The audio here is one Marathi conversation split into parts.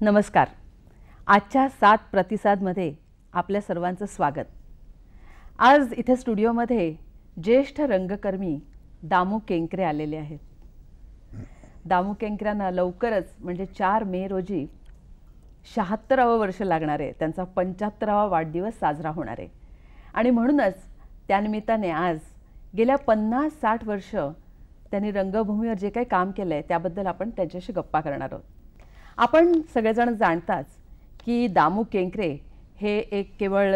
नमस्कार. आजच्या सात प्रतिसादमध्ये आपल्या सर्वांचं स्वागत. आज इथे स्टुडिओमध्ये ज्येष्ठ रंगकर्मी दामू केंकरे आलेले आहेत. दामू केंकऱ्यांना लवकरच म्हणजे चार मे रोजी शहात्तरावं वर्ष लागणार आहे. त्यांचा पंच्याहत्तरावा वाढदिवस साजरा होणार आहे. आणि म्हणूनच त्यानिमित्ताने आज गेल्या पन्नास साठ वर्ष त्यांनी रंगभूमीवर जे काही काम केलं आहे त्याबद्दल आपण त्यांच्याशी गप्पा करणार आहोत. आपण सगळेजण जाणताच की दामू केंकरे हे एक केवळ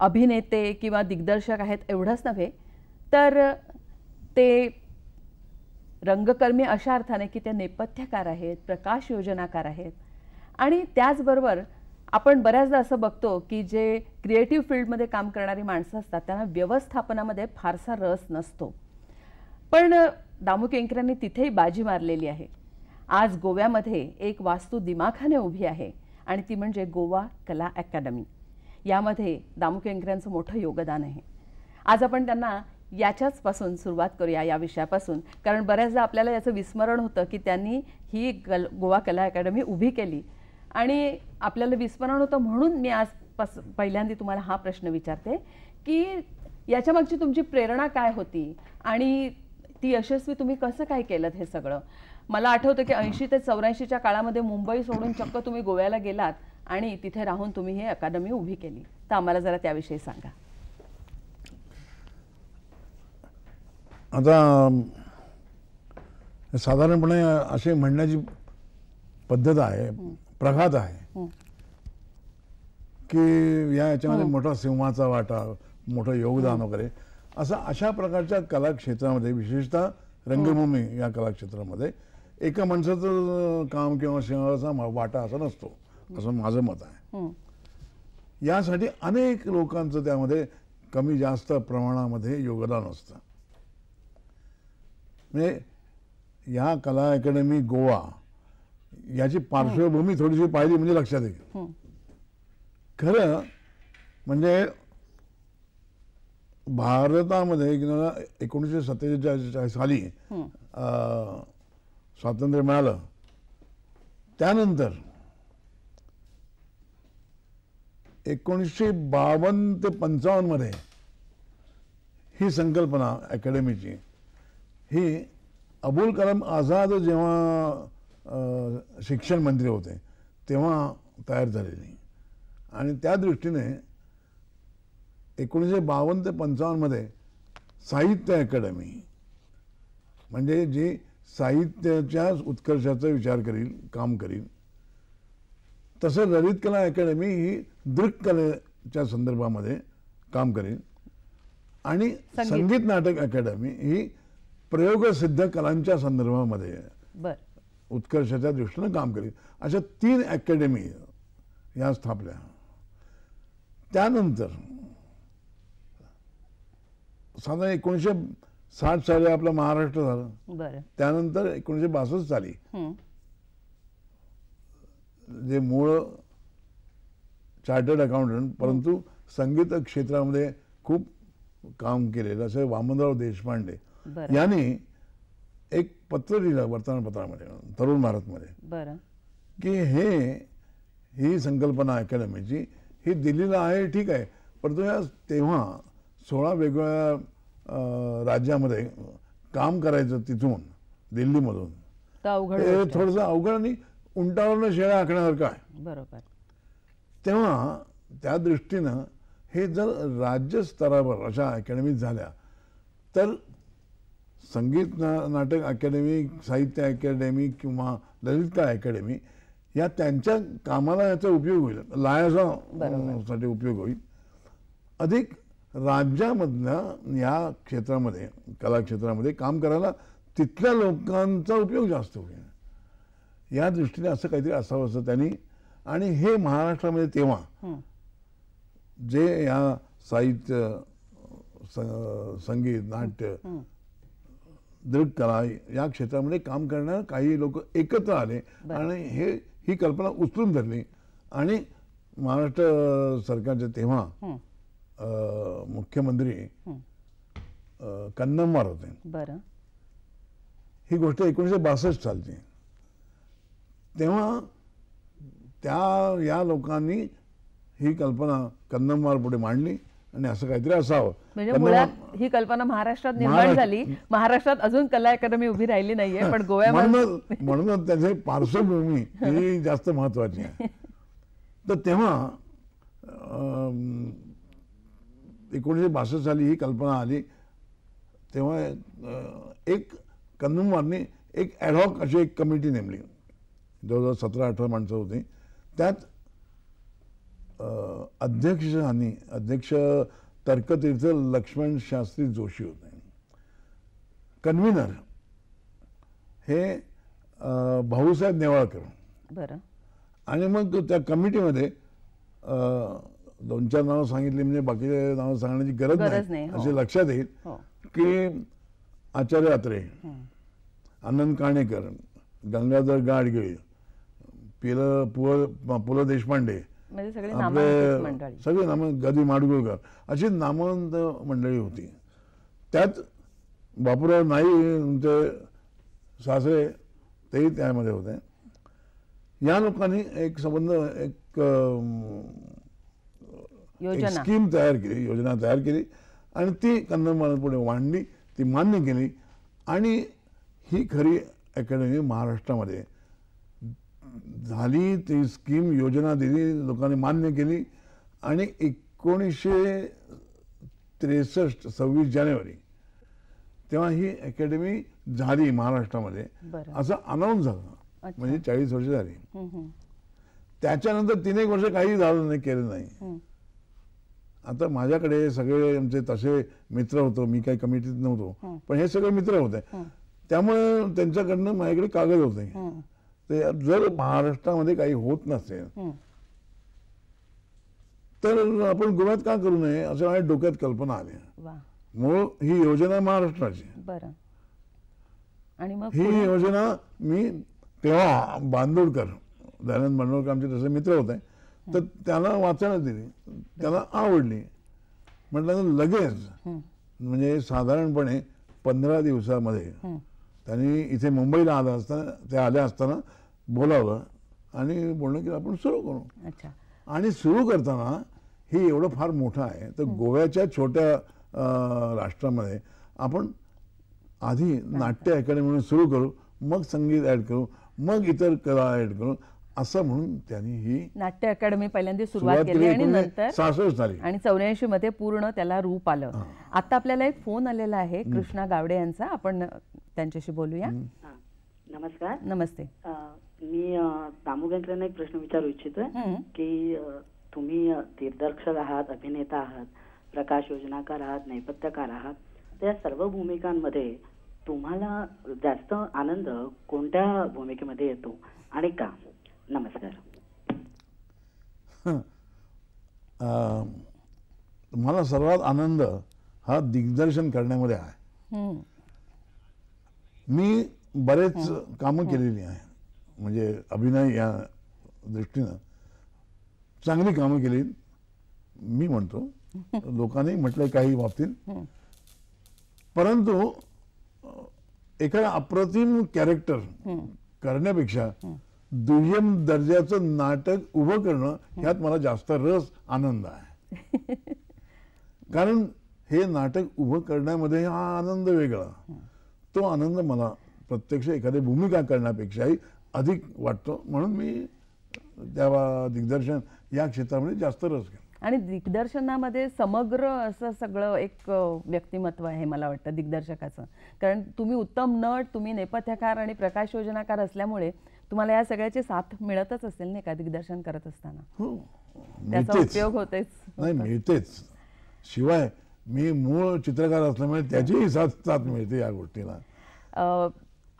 अभिनेते किंवा दिग्दर्शक आहेत एवढंच नव्हे तर ते रंगकर्मी अशा अर्थाने की ते नेपथ्यकार आहेत प्रकाश योजनाकार आहेत. आणि त्याचबरोबर आपण बऱ्याचदा असं बघतो की जे क्रिएटिव्ह फील्डमध्ये काम करणारी माणसं असतात त्यांना व्यवस्थापनामध्ये फारसा रस नसतो. पण दामू केंकरांनी तिथेही बाजी मारलेली आहे. आज गोव्यामध्ये एक वास्तू दिमाखाने उभी आहे आणि ती म्हणजे गोवा कला अकॅडमी. यामध्ये दामू केंकऱ्यांचं मोठं योगदान आहे. आज आपण त्यांना याच्याचपासून सुरुवात करूया या विषयापासून. कारण बऱ्याचदा आपल्याला याचं विस्मरण होतं की त्यांनी ही गल गोवा कला अकॅडमी उभी केली. आणि आपल्याला विस्मरण होतं म्हणून मी आज पस पहिल्यांदा तुम्हाला हा प्रश्न विचारते की याच्यामागची तुमची प्रेरणा काय होती? आणि ती यशस्वी तुम्ही कसं काय केलं हे सगळं? मला आठवतं की ऐंशी ते चौऱ्याऐंशीच्या काळामध्ये मुंबई सोडून चक्क तुम्ही गोव्याला गेलात आणि तिथे राहून तुम्ही ही अकादमी उभी केली. तर आम्हाला जरा त्याविषयी सांगा. आता साधारणपणे असे म्हणण्याची पद्धत आहे प्रघात आहे की या याच्यामध्ये मोठा सिंहाचा वाटा मोठं योगदान वगैरे असं अशा प्रकारच्या कला क्षेत्रामध्ये विशेषतः रंगभूमी या कला क्षेत्रामध्ये एका माणसाचं काम किंवा सिंहाचा वाटा असा नसतो. असं माझं मत आहे. यासाठी अनेक लोकांचं त्यामध्ये कमी जास्त प्रमाणामध्ये योगदान असतं. म्हणजे या कला अकॅडमी गोवा याची पार्श्वभूमी थोडीशी पाहिली म्हणजे लक्षात येईल. खरं म्हणजे भारतामध्ये किंवा एकोणीसशे सत्तेचाळीस साली स्वातंत्र्य मिळालं. त्यानंतर एकोणीसशे बावन्न ते पंचावन्नमध्ये ही संकल्पना अकॅडमीची. ही अबुल कलाम आझाद जेव्हा शिक्षण मंत्री होते तेव्हा तयार झालेली. आणि त्या दृष्टीने एकोणीसशे बावन्न ते पंचावन्नमध्ये साहित्य अकॅडमी म्हणजे जी साहित्याच्या उत्कर्षाचा विचार करील काम करील तसं ललित कला अकॅडमी ही दृक्कलेच्या संदर्भामध्ये काम करेल. आणि संगीत. नाटक अकॅडमी ही प्रयोगसिद्ध कलांच्या संदर्भामध्ये उत्कर्षाच्या दृष्टीनं काम करेल. अशा तीन अकॅडमी या स्थापल्या. त्यानंतर साधारण एकोणीसशे साठ साली आपलं महाराष्ट्र झालं. त्यानंतर एकोणीसशे बासष्ट साली जे मूळ चार्टर्ड अकाउंटंट परंतु संगीत क्षेत्रामध्ये खूप काम केलेलं असं वामनराव देशपांडे यांनी एक पत्र लिहिलं वर्तमानपत्रामध्ये तरुण भारतमध्ये. की हे ही संकल्पना अकॅडमीची ही दिल्लीला आहे ठीक आहे परंतु या तेव्हा सोळा वेगवेगळ्या राज्यामध्ये काम करायचं तिथून दिल्लीमधून. थोडंसं अवघड आणि उंटावरनं शेळ्या आखण्यासारखं आहे. बरोबर. तेव्हा त्या दृष्टीनं हे जर राज्य स्तरावर अशा अकॅडमी झाल्या तर संगीत ना नाटक अकॅडमी साहित्य अकॅडमी किंवा ललित कला अकॅडमी या त्यांच्या कामाला याचा उपयोग होईल लायाचा साठी उपयोग होईल. अधिक राज्यामधल्या या क्षेत्रामध्ये कला क्षेत्रामध्ये काम करायला तिथल्या लोकांचा उपयोग जास्त होईल. या दृष्टीने असं काहीतरी असावं असं त्यांनी. आणि हे महाराष्ट्रामध्ये तेव्हा जे या साहित्य संगीत नाट्य दृढकला या क्षेत्रामध्ये काम करणारे काही लोक एकत्र आले. आणि हे ही कल्पना उचलून धरली. आणि महाराष्ट्र सरकारचे तेव्हा मुख्यमंत्री कन्नमवार होते. बरं. ही गोष्ट एकोणीसशे बासष्ट सालची. तेव्हा त्या या लोकांनी ही कल्पना कन्नमवार पुढे मांडली आणि असं काहीतरी असावं. म्हणजे मुळात ही कल्पना महाराष्ट्रात निर्माण झाली. महाराष्ट्रात अजून कला अकादमी उभी राहिली नाहीये पण गोव्यामध्ये म्हणूनच म्हणूनच त्याची पार्श्वभूमी ही जास्त महत्वाची आहे. तर तेव्हा एकोणीसशे बासष्ट साली ही कल्पना आली. तेव्हा एक कन्नमवारनी एक ॲडहॉक अशी एक कमिटी नेमली. जवळजवळ सतरा अठरा माणसं होती. त्यात अध्यक्ष आणि अध्यक्ष तर्कतीर्थ लक्ष्मण शास्त्री जोशी होते. कन्व्हिनर हे भाऊसाहेब नेवाळकर. बरं. आणि मग त्या कमिटीमध्ये दोन चार नावं सांगितली म्हणजे बाकीचे नावं सांगण्याची गरज नाही. हो. असे लक्षात येईल हो. की आचार्य अत्रे हं. आनंद काणेकर गंगाधर गाडगिळ पिल पु पु ल देशपांडे. म्हणजे आपले सगळे नाम गदी माडगुळकर. अशी नामवंत मंडळी होती. त्यात बापूराव नाईचे सासरे तेही त्यामध्ये होते. या लोकांनी एक संबंध एक एक स्कीम तयार केली योजना तयार केली आणि ती पुढे मांडली ती मान्य केली. आणि ही खरी अकॅडमी महाराष्ट्रामध्ये झाली ती स्कीम योजना दिली लोकांनी मान्य केली. आणि एकोणीसशे त्रेसष्ट सव्वीस जानेवारी तेव्हा ही अकॅडमी झाली महाराष्ट्रामध्ये. असं अनाऊन्स झालं. म्हणजे चाळीस वर्ष झाली. त्याच्यानंतर तीन एक वर्ष काही झालं नाही केलं नाही. आता माझ्याकडे सगळे आमचे तसे मित्र होतो मी काही कमिटीत नव्हतो. पण हे सगळे मित्र होते. त्यामुळे त्यांच्याकडनं माझ्याकडे कागद होते. ते जर महाराष्ट्रामध्ये काही होत नसेल. तर आपण गोव्यात का करू नये असं माझ्या डोक्यात कल्पना आली. वा. मूळ ही योजना महाराष्ट्राची. मग ही? योजना मी तेव्हा बांदोडकर दयानंद बांदोडकर आमचे तसे मित्र होते तर त्याला वाचायला दिली. त्याला आवडली. म्हटलं लगेच म्हणजे साधारणपणे पंधरा दिवसामध्ये. त्यांनी इथे मुंबईला आला असताना ते आल्या असताना बोलावलं आणि बोलणं की आपण सुरू करू. अच्छा. आणि सुरू करताना हे एवढं फार मोठं आहे. तर गोव्याच्या छोट्या राष्ट्रामध्ये आपण आधी नाट्य अकॅडमी म्हणून सुरू करू मग संगीत ऍड करू मग इतर कला ऍड करू. असं म्हणून त्यांनी ही नाट्य अकादमी पहिल्यांदा सुरुवात केली आणि नंतर सहासष्ट झाली आणि चौऱ्याऐंशी मध्ये पूर्ण त्याला रूप आलं. आता आपल्याला एक फोन आलेला आहे कृष्णा गावडे यांचा. आपण त्यांच्याशी बोलूया. हा. नमस्कार. नमस्ते. मी अ, दामू यांना एक प्रश्न विचारू इच्छितोय हं. की तुम्ही दिग्दर्शक आहात अभिनेता आहात प्रकाश योजनाकार आहात नैपथ्यकार आहात त्या सर्व भूमिकांमध्ये तुम्हाला जास्त आनंद कोणत्या भूमिकेमध्ये येतो आणि का? नमस्कार. अं, मला सर्वात आनंद हा दिग्दर्शन करण्यामध्ये आहे. हं, मी बरेच कामं केलेली आहे. म्हणजे अभिनय या दृष्टीनं चांगली कामं केली. मी म्हणतो लोकांनी म्हटलंय काही बाबतीत. परंतु एखादा अप्रतिम कॅरेक्टर. करण्यापेक्षा दुय्यम दर्जाचं नाटक उभं करणं ह्यात मला जास्त रस आनंद आहे. कारण हे नाटक उभं करण्यामध्ये हा आनंद वेगळा. तो आनंद मला प्रत्यक्ष एखादी भूमिका करण्यापेक्षाही अधिक वाटतो. म्हणून मी त्या दिग्दर्शन या क्षेत्रामध्ये जास्त रस घेतो. आणि दिग्दर्शनामध्ये समग्र असं सगळं एक व्यक्तिमत्व आहे मला वाटतं दिग्दर्शकाचं. कारण तुम्ही उत्तम नट तुम्ही नेपथ्यकार आणि प्रकाश योजनाकार असल्यामुळे तुम्हाला या सगळ्याची साथ मिळतच असेल नाही का दिग्दर्शन करत असताना. हो त्याचा मिळतेच. उपयोग होतेच. नाही मिळतेच. शिवाय मी मूळ चित्रकार असल्यामुळे त्याचीही साथ साथ मिळते या गोष्टीला.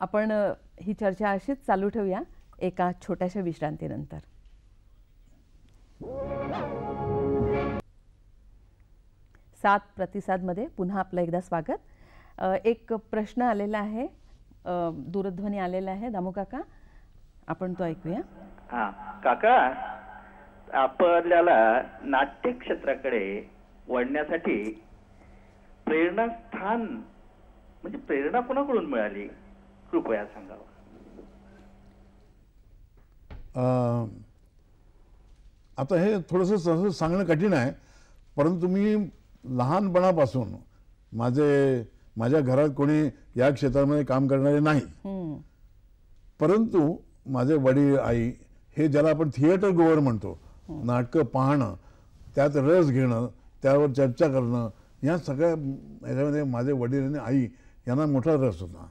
आपण ही चर्चा अशीच चालू ठेवूया एका छोट्याशा विश्रांतीनंतर. सात प्रतिसादमध्ये पुन्हा आपलं एकदा स्वागत. एक प्रश्न आलेला आहे. दूरध्वनी आलेला आहे. दामू काका आपण तो ऐकूया. हा काका आपल्याला नाट्य क्षेत्राकडे वळण्यासाठी प्रेरणास्थान म्हणजे प्रेरणा कोणाकडून मिळाली? कृपया सांगावं. अं, आता हे थोडंसं सहज सांगणं कठीण आहे परंतु मी लहानपणापासून माझे माझ्या घरात कोणी या क्षेत्रामध्ये काम करणारे नाही. परंतु माझे वडील आई हे ज्याला आपण थिएटर गोवर म्हणतो नाटकं पाहणं त्यात रस घेणं त्यावर चर्चा करणं या सगळ्या ह्याच्यामध्ये माझे वडील आणि आई यांना मोठा रस होता.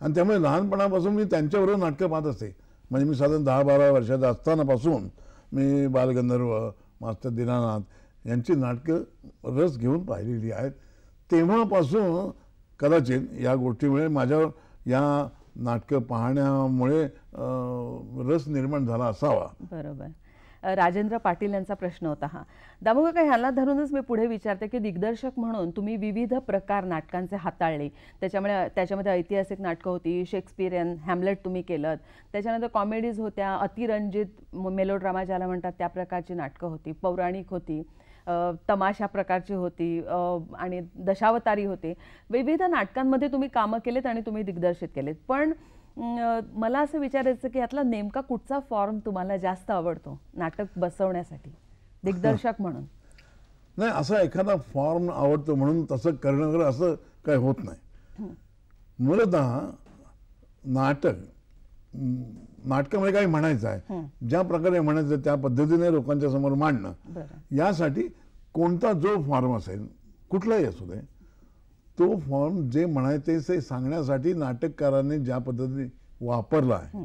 आणि त्यामुळे लहानपणापासून मी त्यांच्याबरोबर नाटकं पाहत असते. म्हणजे मी साधारण दहा बारा वर्षाचा असतानापासून मी बालगंधर्व मास्टर दीनानाथ यांची नाटकं रस घेऊन पाहिलेली आहेत. तेव्हापासून कदाचित या गोष्टीमुळे माझ्यावर या नाटकं पाहण्यामुळे रस निर्माण झाला असावा. बरोबर. राजेंद्र पाटील यांचा प्रश्न होता हा. दामोगा ह्याला धरूनच मी पुढे विचारते की दिग्दर्शक म्हणून तुम्ही विविध प्रकार नाटकांचे हाताळले. त्याच्यामुळे त्याच्यामध्ये ऐतिहासिक नाटकं होती शेक्सपिरियन हॅमलेट तुम्ही केलं त्याच्यानंतर कॉमेडीज होत्या अतिरंजित मेलोड्रामा ज्याला म्हणतात त्या प्रकारची नाटकं होती पौराणिक होती तमाशा प्रकारची होती आणि दशावतारी होते. विविध नाटकांमध्ये तुम्ही कामं केलेत आणि तुम्ही दिग्दर्शित केलेत. पण मला असं विचारायचं की यातला नेमका कुठचा फॉर्म तुम्हाला जास्त आवडतो? नाटक बसवण्यासाठी. दिग्दर्शक म्हणून. नाही असा एखादा फॉर्म आवडतो म्हणून तसं करणं वगैरे असं काही होत नाही. मूलतः नाटक नाटकामध्ये काही म्हणायचं आहे. ज्या प्रकारे म्हणायचं त्या पद्धतीने लोकांच्या समोर मांडणं. यासाठी कोणता जो फॉर्म असेल कुठलाही असू दे तो फॉर्म जे म्हणायचे ते सांगण्यासाठी नाटककाराने ज्या पद्धतीने वापरला आहे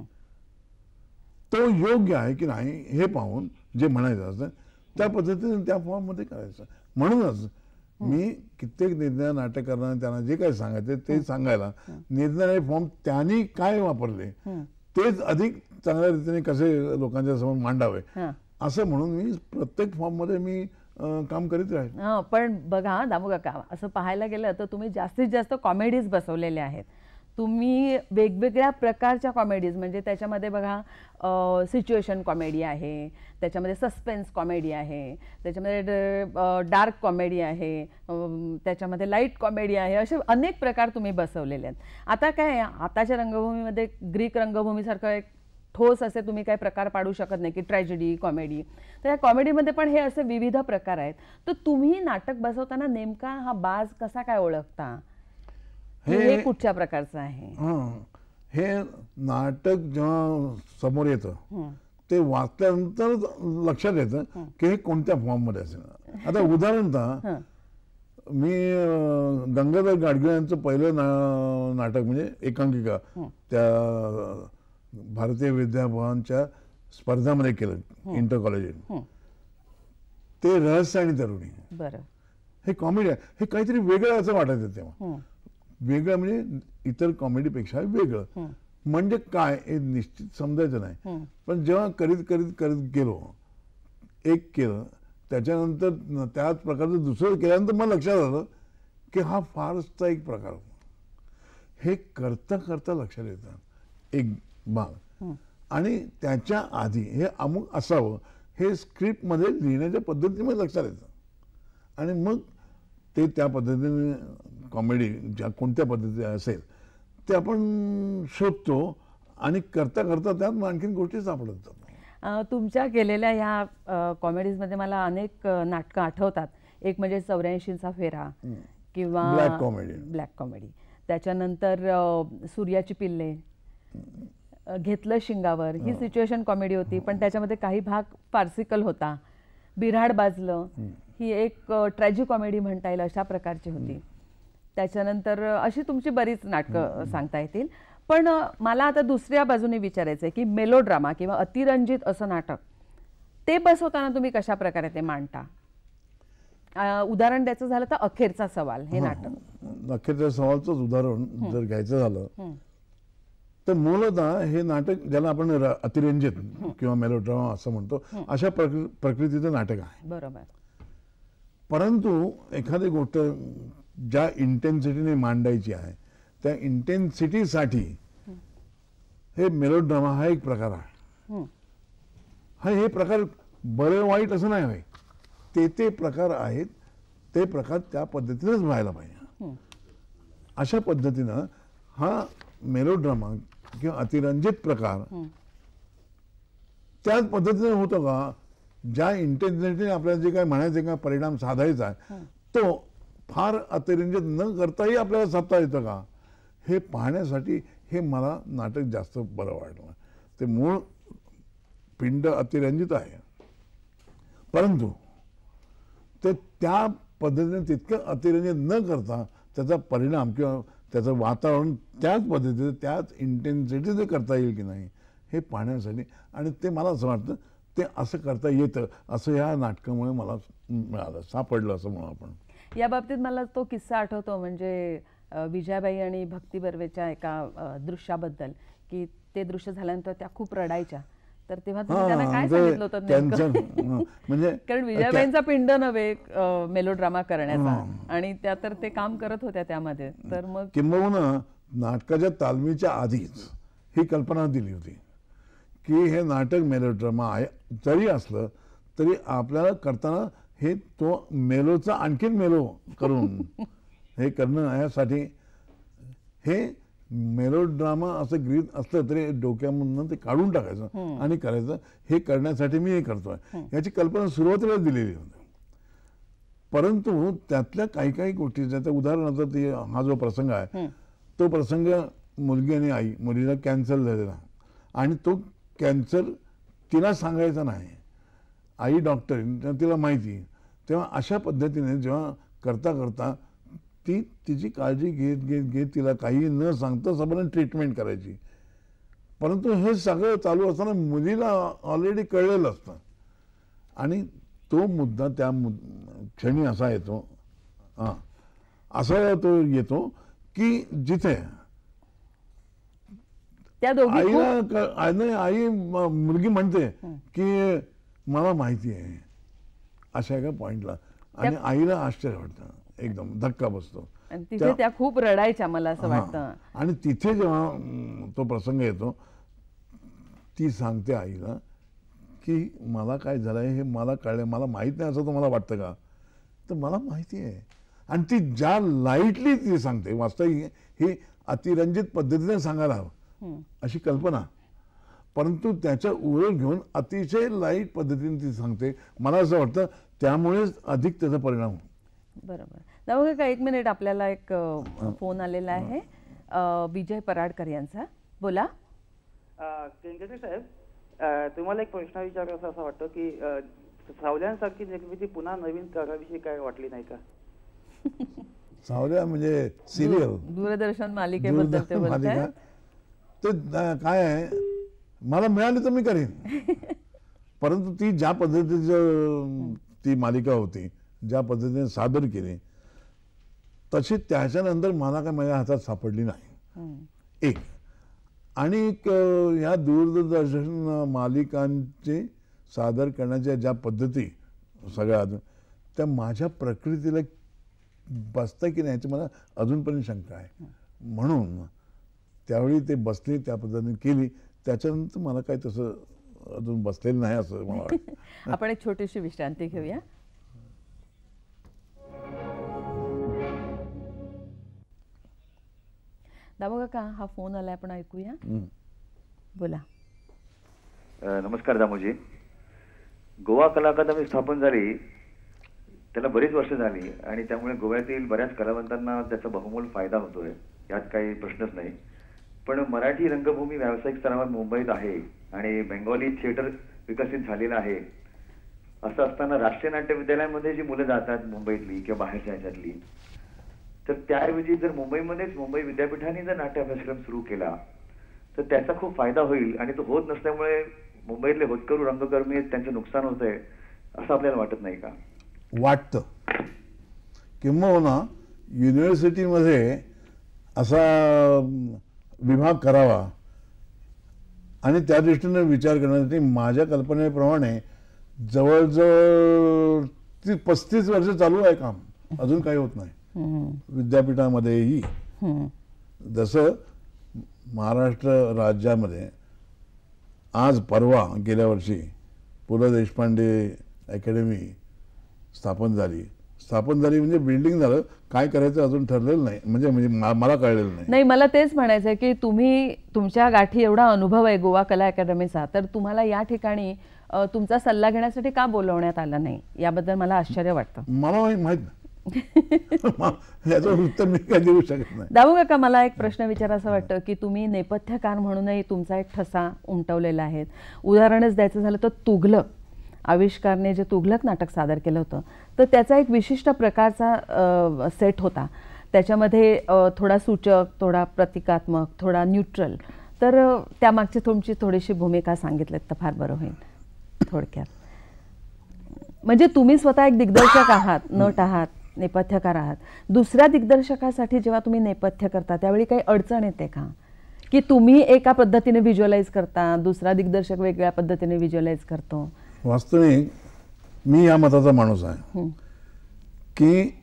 तो योग्य आहे की नाही हे पाहून जे म्हणायचं असतं त्या पद्धतीने त्या फॉर्ममध्ये करायचं. म्हणूनच मी कित्येक निर्णय नाटककारांना त्यांना जे काही सांगायचे ते सांगायला निर्णय फॉर्म त्यांनी काय वापरले तेच अधिक चांगल्या रीतीने कसे लोकांच्या समोर मांडावे असं म्हणून मी प्रत्येक फॉर्ममध्ये मी काम करीत राहील. हां पण बघा हां, काका असं पाहायला गेलं तर तुम्ही जास्तीत जास्त कॉमेडीज बसवलेल्या आहेत. तुम्ही वेगवेगळ्या प्रकारच्या कॉमेडीज म्हणजे त्याच्यामध्ये बघा सिच्युएशन कॉमेडी आहे त्याच्यामध्ये सस्पेन्स कॉमेडी आहे त्याच्यामध्ये डार्क कॉमेडी आहे त्याच्यामध्ये लाइट कॉमेडी आहे असे अनेक प्रकार तुम्ही बसवलेले आहेत. आता काय आताच्या रंगभूमीमध्ये ग्रीक रंगभूमीसारखं एक ठोस असे तुम्ही काही प्रकार पाडू शकत नाही की ट्रॅजेडी कॉमेडी तर या कॉमेडीमध्ये पण हे असे विविध प्रकार आहेत. तर तुम्ही नाटक बसवताना नेमका हा बाज कसा काय ओळखता? हे- कुठच्या प्रकारचं आहे? हां. हे नाटक जेव्हा समोर येतं. ते वाचल्यानंतर लक्षात येतं की हे कोणत्या फॉर्ममध्ये असेल. आता उदाहरणतः. मी गंगाधर गाडगे यांचं पहिलं ना नाटक म्हणजे एकांकिका त्या भारतीय विद्याभवनच्या स्पर्धामध्ये केलं इंटर कॉलेज. ते रहस्य आणि तरुणी. हे कॉमेडी आहे. हे काहीतरी वेगळं असं वाटायचं तेव्हा. वेगळं म्हणजे इतर कॉमेडीपेक्षा वेगळं. म्हणजे काय हे निश्चित समजायचं नाही. पण जेव्हा करीत करीत करत गेलो एक केलं त्याच्यानंतर त्याच प्रकारचं दुसरं केल्यानंतर मला लक्षात आलं की हा फारचचा एक प्रकार हे करता करता लक्षात येतं. एक भाग आणि त्याच्या आधी हे अमुक असावं हे स्क्रिप्टमध्ये लिहिण्याच्या पद्धतीमध्ये लक्षात येतं. आणि मग ते त्या पद्धतीने कॉमेडी ज्या कोणत्या पद्धतीने असेल ते आपण शोधतो आणि करता करता त्यात आणखीन गोष्टी सापडत जातात. अं, तुमच्या केलेल्या ह्या कॉमेडीजमध्ये मला अनेक नाटकं आठवतात. एक म्हणजे चौऱ्याऐंशीचा फेरा किंवा Black comedy. ब्लॅक कॉमेडी त्याच्यानंतर सूर्याची पिल्ले. घेतलं शिंगावर. ही सिच्युएशन कॉमेडी होती पण त्याच्यामध्ये काही भाग फार्सिकल होता. बिऱ्हाड बाजलं ही एक ट्रॅजी कॉमेडी म्हणता येईल अशा प्रकारची होती. त्याच्यानंतर अशी तुमची बरीच नाटकं सांगता येतील. पण मला आता दुसऱ्या बाजूने विचारायचं आहे की मेलोड्रामा किंवा अतिरंजित असं नाटक ते बसवताना तुम्ही कशा प्रकारे ते मांडता? उदाहरण द्यायचं झालं तर अखेरचा सवाल हे नाटक. अखेरच्या सवालचंच उदाहरण जर घ्यायचं झालं तर मूलतः हे नाटक ज्याला आपण अतिरंजित किंवा मेलोड्रामा असं म्हणतो अशा प्रकृ- प्रकृतीचं नाटक आहे. बरोबर. परंतु एखादी गोष्ट ज्या इंटेन्सिटीने मांडायची आहे त्या इंटेन्सिटीसाठी हे. मेलोड्रामा हा एक प्रकार आहे. हं. हा प्रकार बरे वाईट असं नाही होय ते ते प्रकार आहेत ते प्रकार त्या पद्धतीनेच व्हायला पाहिजे. अशा पद्धतीनं हा मेलोड्रामा किंवा अतिरंजित प्रकार. त्याच पद्धतीने होतो का ज्या इंटेन्सिटीने आपल्याला जे काय म्हणायचे का परिणाम साधायचा आहे तो फार अतिरंजित न करताही आपल्याला साधता येतं का? हे पाहण्यासाठी हे मला नाटक जास्त बरं वाटलं. ते मूळ पिंड अतिरंजित आहे. परंतु ते त्या पद्धतीने तितकं अतिरंजित न करता त्याचा परिणाम किंवा त्याचं वातावरण त्याच पद्धतीचं त्याच इंटेन्सिटीचं करता येईल की नाही हे पाहण्यासाठी. आणि ते मला असं वाटतं ते असं करता येतं असं या नाटकामुळे मला मिळालं सापडलं असं म्हणू आपण. या बाबतीत मला तो किस्सा आठवतो म्हणजे विजयाबाई आणि भक्ती बर्वेच्या एका दृश्याबद्दल की ते दृश्य झाल्यानंतर त्या खूप रडायच्या. तर तेव्हा तुम्ही त्यांना काय सांगितलं ते होतं त्यांचं नेमकं? हं, म्हणजे कारण विजयाबाईंचा पिंड नव्हे मेलोड्रामा करण्याचा. आणि त्या तर ते काम करत होत्या त्यामध्ये. तर मग किंबहुना नाटकाच्या तालमीच्या आधीच ही कल्पना दिली होती की हे नाटक मेलोड्रामा आहे. जरी असलं तरी आपल्याला करताना हे तो मेलोचा आणखीन मेलो करून हे करणं यासाठी हे मेलोड्रामा असं गृहित असलं तरी डोक्यामधून ते काढून टाकायचं आणि करायचं हे करण्यासाठी मी हे करतोय. याची कल्पना सुरुवातीला दिलेली होती. परंतु त्यातल्या काही काही गोष्टी ज्याचं उदाहरणार्थ ते हा जो प्रसंग आहे तो प्रसंग मुलगी आणि आई मुलीला कॅन्सर झालेला. आणि तो कॅन्सर तिला सांगायचा नाही. आई डॉक्टर तिला माहिती. तेव्हा अशा पद्धतीने जेव्हा करता करता ती तिची काळजी घेत घेत घेत तिला काही न सांगता सबन ट्रीटमेंट करायची. परंतु हे सगळं चालू असताना मुलीला ऑलरेडी कळलेलं असतं. आणि तो मुद्दा त्या मुद- क्षणी असा येतो हां असा तो येतो की जिथे आईला आई नाही, आई मुलगी म्हणते की मला माहिती आहे अशा एका पॉइंटला आणि आईला आश्चर्य वाटतं. एकदम धक्का बसतो. आणि तिथे त्या- खूप रडायच्या मला असं. वाटतं. आणि तिथे जेव्हा तो प्रसंग येतो ती सांगते आईला की मला काय झालंय हे मला कळलंय मला माहीत नाही असं तुम्हाला वाटतं का? तर मला माहिती आहे. आणि ती ज्या लाईटली ती सांगते वास्तविक ही अतिरंजित पद्धतीने सांगायला हवं. अशी कल्पना. परंतु त्याच्या उलट घेऊन अतिशय लाइट पद्धतीने ती सांगते. मला असं वाटतं त्यामुळेच अधिक त्याचा परिणाम होतो. बरोबर. जाऊ का एक मिनिट आपल्याला एक फोन आलेला आहे. विजय पराडकर यांचा. बोला. केंद्रे साहेब तुम्हाला एक प्रश्न विचारायचा असं वाटतं की सावल्यांसारखी निर्मिती पुन्हा नवीन कराविषयी काय वाटली नाही का? सावल्या म्हणजे सिरियल दूरदर्शन मालिकेबद्दल ते मालिका. काय आहे? मला मिळाली तर मी करीन. परंतु ती ज्या पद्धतीचं ती मालिका होती ज्या पद्धतीने सादर केली तशी त्याच्यानंतर मला काय माझ्या हातात सापडली नाही. एक. आणि ह्या दूरदर्शन मालिकांचे सादर करण्याच्या ज्या पद्धती सगळ्यात त्या माझ्या प्रकृतीला बसतं की नाही याची मला अजूनपर्यंत शंका आहे. म्हणून त्यावेळी ते बसले त्या पद्धतीने केली. त्याच्यानंतर मला काही तसं अजून बसलेलं नाही असं मला वाटतं. आपण एक छोटीशी विश्रांती घेऊया. दामो काका हा फोन आलाय आपण ऐकूया. हं. बोला. नमस्कार दामोजी. गोवा कला अकादमी स्थापन झाली त्याला बरीच वर्ष झाली आणि त्यामुळे गोव्यातील बऱ्याच कलावंतांना त्याचा बहुमोल फायदा होतोय यात काही प्रश्नच नाही. पण मराठी रंगभूमी व्यावसायिक स्तरावर मुंबईत आहे आणि बेंगॉली थिएटर विकसित झालेलं आहे. असं असताना राष्ट्रीय नाट्य विद्यालयामध्ये जी मुलं जातात मुंबईतली किंवा बाहेरच्या ह्याच्यातली तर त्याऐवजी जर मुंबईमध्येच मुंबई विद्यापीठाने जर नाट्य अभ्यासक्रम सुरू केला तर त्याचा खूप फायदा होईल आणि तो होत नसल्यामुळे मुंबईतले होतकरू रंगकर्मी त्यांचं नुकसान होत आहे असं आपल्याला वाटत नाही का? वाटतं. किंबहुना हो युनिव्हर्सिटीमध्ये असा विभाग करावा आणि त्या दृष्टीने विचार करण्यासाठी माझ्या कल्पनेप्रमाणे जवळजवळ ती पस्तीस वर्ष चालू आहे काम. अजून काही होत नाही. विद्यापीठामध्येही. जसं महाराष्ट्र राज्यामध्ये आज परवा गेल्या वर्षी पु ल देशपांडे अकॅडमी स्थापन झाली. स्थापन झाली म्हणजे बिल्डिंग झालं. काय करायचं अजून ठरलेलं नाही. म्हणजे म्हणजे मला कळलेलं नाही. नाही मला तेच म्हणायचं आहे की तुम्ही तुमच्या गाठी एवढा अनुभव आहे गोवा कला अकॅडमीचा तर तुम्हाला या ठिकाणी तुमचा सल्ला घेण्यासाठी का बोलवण्यात आलं नाही? याबद्दल मला आश्चर्य वाटतं. मला माहीत नाही. याचं उत्तर मी काय देऊ शकत नाही. दाऊ काका मला एक प्रश्न विचारायचा वाटतं की तुम्ही नेपथ्यकार म्हणूनही तुमचा एक ठसा उमटवलेला आहे. उदाहरणच द्यायचं झालं तर तुघलक. आविष्कारने जे तुघलक नाटक सादर केलं होतं तर त्याचा एक विशिष्ट प्रकारचा सेट होता. त्याच्यामध्ये थोडा सूचक थोडा प्रतिकात्मक थोडा न्यूट्रल. तर त्यामागची तुमची थोडीशी भूमिका सांगितलीत तर फार बरं होईल थोडक्यात. म्हणजे तुम्ही स्वतः एक दिग्दर्शक आहात नट आहात. नेपथ्यकार आहात. दुसऱ्या दिग्दर्शकासाठी जेव्हा तुम्ही नेपथ्य करता त्यावेळी काही अडचण येते का? की तुम्ही एका पद्धतीने व्हिज्युअलाइज करता दुसरा दिग्दर्शक वेगळ्या पद्धतीने व्हिज्युअलाइज करतो? वास्तविक मी या मताचा माणूस आहे. की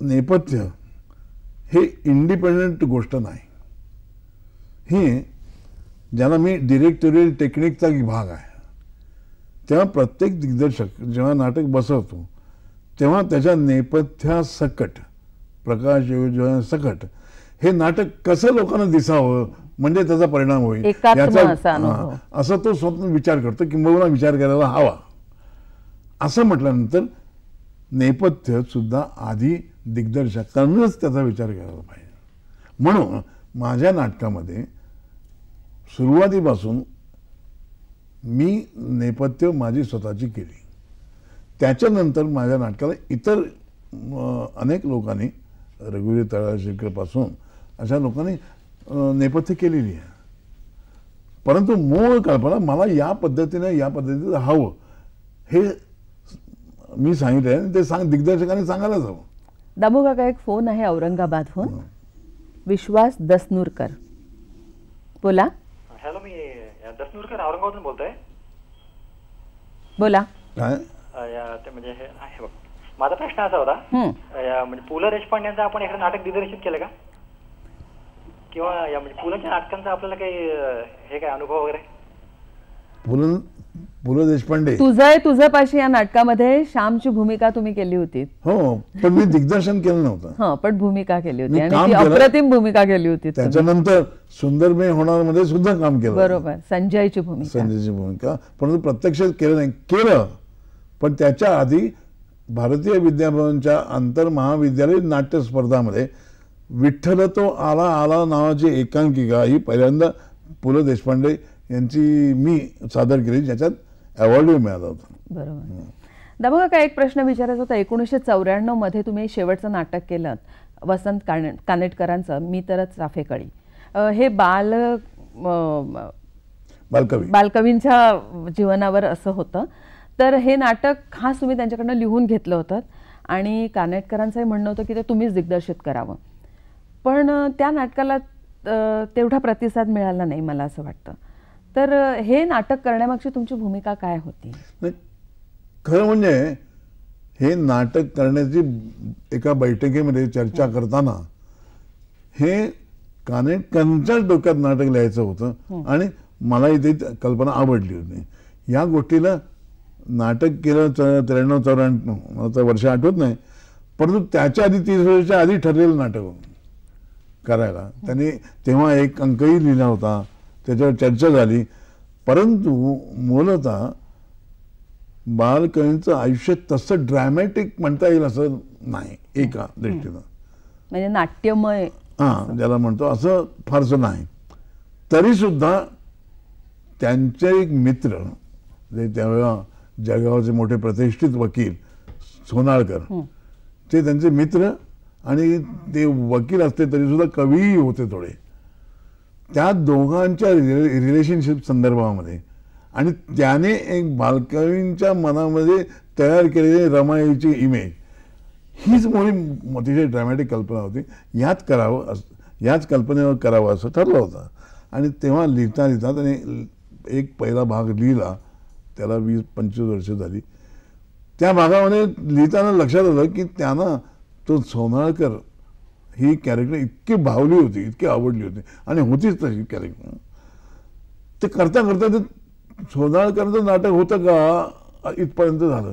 नेपथ्य हे इंडिपेंडंट गोष्ट नाही. ही ज्याला मी डिरेक्टोरियल टेक्निकचा विभाग आहे. तेव्हा प्रत्येक दिग्दर्शक जेव्हा नाटक बसवतो तेव्हा त्याच्या नेपथ्यासकट प्रकाश योजना सकट हे नाटक कसं लोकांना दिसावं म्हणजे त्याचा परिणाम होईल. हा, असं तो स्वतः विचार करतो किंबहुना विचार करायला हवा. असं म्हटल्यानंतर नेपथ्य सुद्धा आधी दिग्दर्शकांनाच त्याचा विचार करायला पाहिजे. म्हणून माझ्या नाटकामध्ये सुरुवातीपासून मी नेपथ्य माझी स्वतःची केली. त्याच्यानंतर माझ्या नाटकाला इतर अनेक लोकांनी रघुवीर तळाशीकरपासून अशा लोकांनी नेपथ्य केलेली आहे. परंतु मूळ कल्पना मला या पद्धतीने या पद्धतीनं हवं. हे मी सांगितलं आहे ते सांग दिग्दर्शकांनी सांगायलाच हवं. दामू काका एक फोन आहे औरंगाबादहून. विश्वास दसनूरकर. बोला. हॅलो मी दसनूरकर औरंगाबादून बोलतोय. बोला. काय? ते म्हणजे हे बघ. माझा प्रश्न असा होता म्हणजे पु ल देशपांड्यांचं आपण एखादं नाटक दिग्दर्शित केलं का? किंवा या म्हणजे पु लच्या नाटकांचा आपल्याला काही हे काय अनुभव वगैरे? पु ल पु ल देशपांडे. तुझं तुझं पाशी या नाटकामध्ये श्यामची भूमिका तुम्ही केली होती. हो पण मी दिग्दर्शन केलं नव्हतं. हा पण भूमिका केली होती मी आणि. अप्रतिम भूमिका केली होती. त्याच्यानंतर सुंदरमे होणार मध्ये सुद्धा काम केलं बरोबर संजयची भूमिका. संजयची भूमिका. परंतु प्रत्यक्षात केलं नाही. केलं. पण त्याच्या आधी भारतीय विद्याभवनच्या आंतर महाविद्यालय नाट्य स्पर्धामध्ये विठ्ठल तो आला आला नावाची एकांकिका ही पहिल्यांदा पु. ल. देशपांडे यांची मी सादर केली ज्याच्यात अवॉर्डही मिळाला होता. बरोबर. दाबा का एक प्रश्न विचारायचा होता? एकोणीसशे चौऱ्याण्णवमध्ये तुम्ही शेवटचं नाटक केलं वसंत काने कानेटकरांचं मी तरच चाफेकळी हे बाल बालकवी. बालकवींच्या जीवनावर असं होतं. तर हे नाटक खास तुम्ही त्यांच्याकडनं लिहून घेतलं होतं आणि कानेटकरांचंही म्हणणं होतं की ते तुम्हीच दिग्दर्शित करावं. पण त्या नाटकाला तेवढा प्रतिसाद मिळाला नाही मला असं वाटतं. तर हे नाटक करण्यामागची तुमची भूमिका काय होती? खरं म्हणजे हे नाटक करण्याची एका बैठकीमध्ये चर्चा करताना हे कानेटकरांच्याच डोक्यात नाटक लिहायचं होतं आणि मला इथे कल्पना आवडली होती. या गोष्टीला नाटक केलं त्र्याण्णव चौऱ्याण्णव वर्ष आठवत नाही. परंतु त्याच्या आधी तीस वर्षाच्या आधी ठरलेलं नाटक करायला. त्यांनी तेव्हा एक अंकही लिहिला होता. त्याच्यावर चर्चा झाली. परंतु मूलतः बालकवींचं आयुष्य तसं ड्रॅमॅटिक म्हणता येईल असं नाही एका दृष्टीनं. म्हणजे नाट्यमय. हां ज्याला म्हणतो असं फारसं नाही. तरी सुद्धा त्यांचे एक मित्र जे त्यावेळेला जळगावचे मोठे प्रतिष्ठित वकील सोनाळकर. ते त्यांचे मित्र आणि ते वकील असते तरी सुद्धा कवीही होते थोडे. त्या दोघांच्या रिलेशनशिप संदर्भामध्ये आणि त्याने एक बालकवींच्या मनामध्ये तयार केलेली रमाईची इमेज हीच मोठी अतिशय ड्रॅमॅटिक कल्पना होती. यात करावं अस- याच कल्पनेवर करावं असं ठरलं होतं. आणि तेव्हा लिहिता लिहिता त्याने एक पहिला भाग लिहिला. त्याला वीस पंचवीस वर्ष झाली. त्या भागामध्ये लिहिताना लक्षात आलं की त्यांना तो सोनाळकर ही कॅरेक्टर इतकी भावली होती इतकी आवडली होती. आणि होतीच तशी कॅरेक्टर ते करता करता ते सोनाळकरांचं नाटक होतं का? इथपर्यंत झालं.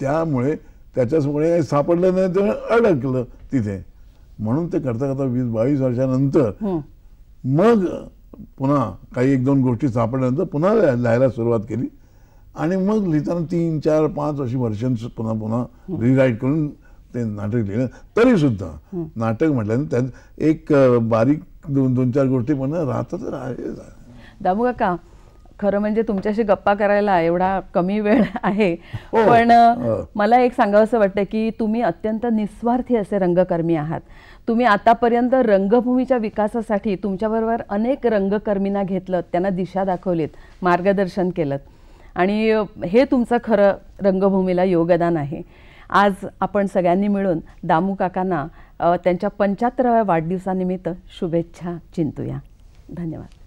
त्यामुळे त्याच्यामुळे सापडलं नाही तर अडकलं तिथे. म्हणून ते करता करता वीस बावीस वर्षानंतर मग पुन्हा काही एक दोन गोष्टी सापडल्यानंतर पुन्हा लिहा- लिहायला सुरुवात केली. आणि मग लिहिताना तीन चार पाच अशी वर्षांच पुन्हा पुन्हा रिराईट करून ते नाटक लिहिलं. तरी सुद्धा नाटक म्हटल्यानंतर त्यात एक बारीक दोन दोन चार गोष्टी पण राहतात राहिले दामू काका खरं म्हणजे तुमच्याशी गप्पा करायला एवढा कमी वेळ आहे. हो. पण हो. मला एक सांगावंसं वाटतं की तुम्ही अत्यंत निस्वार्थी असे रंगकर्मी आहात. तुम्ही आतापर्यंत रंगभूमीच्या विकासासाठी तुमच्याबरोबर अनेक रंगकर्मींना घेतलं त्यांना दिशा दाखवलीत मार्गदर्शन केलं आणि हे तुमचं खरं रंगभूमीला योगदान आहे. आज आपण सगळ्यांनी मिळून दामू काकांना त्यांच्या पंच्याहत्तराव्या वाढदिवसानिमित्त शुभेच्छा चिंतूया. धन्यवाद.